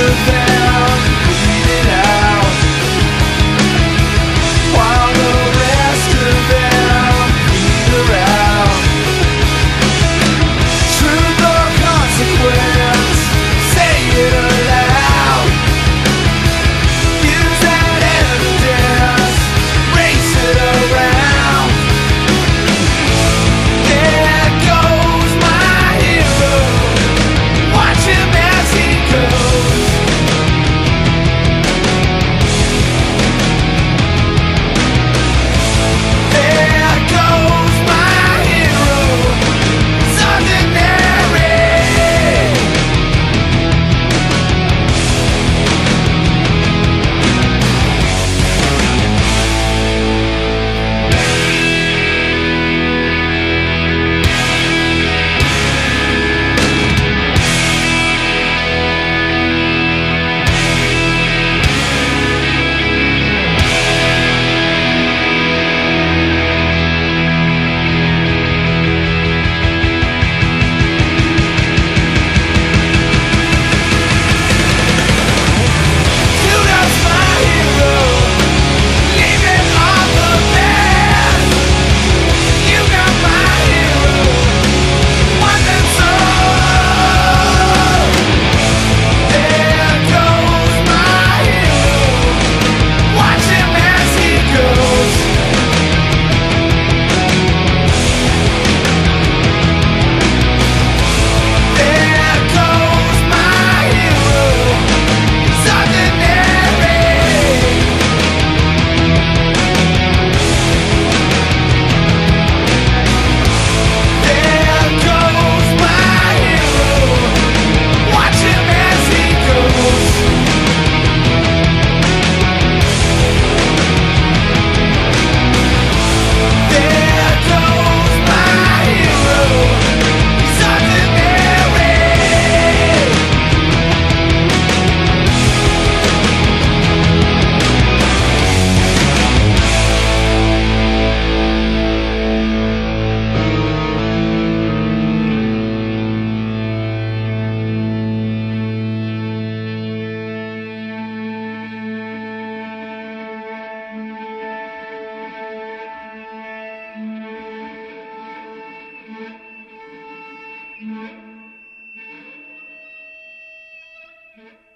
You best. Mm-hmm.